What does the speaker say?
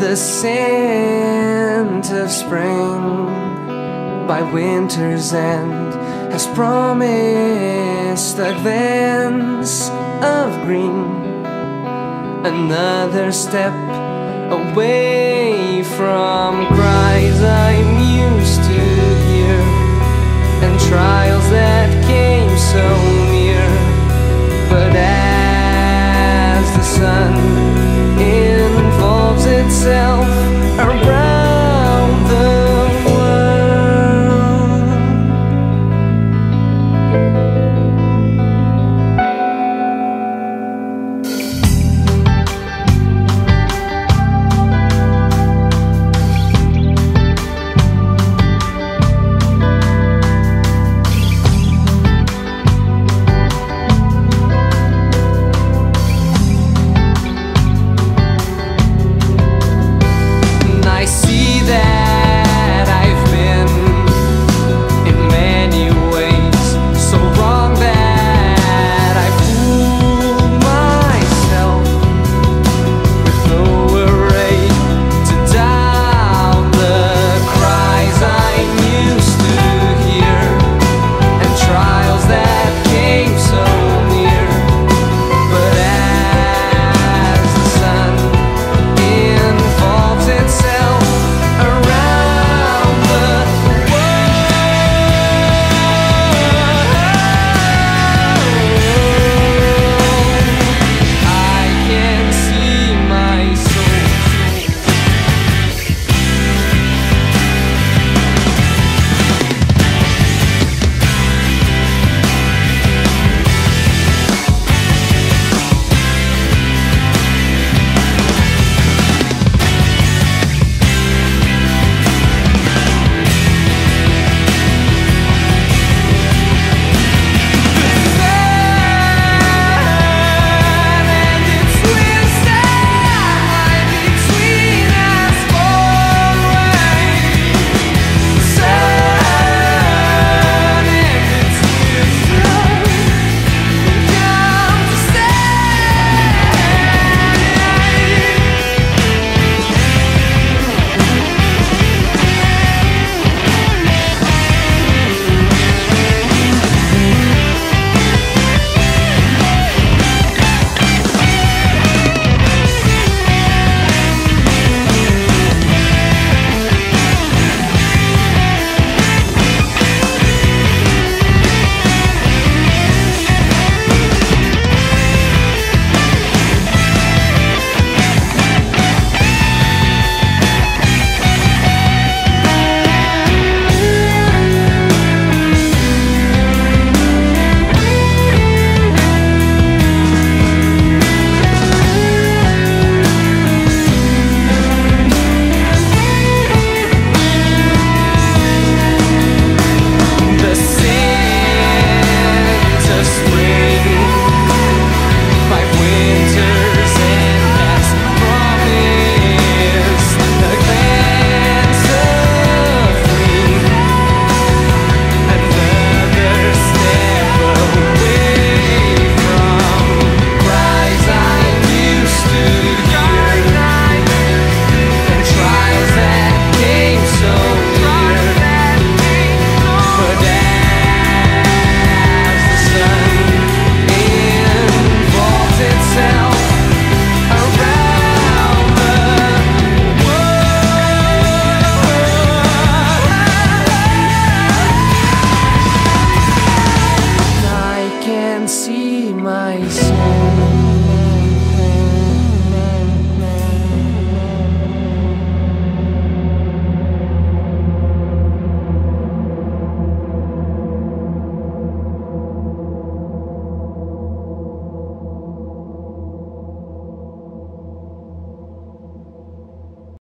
The scent of spring by winter's end has promised advance of green. Another step away from cries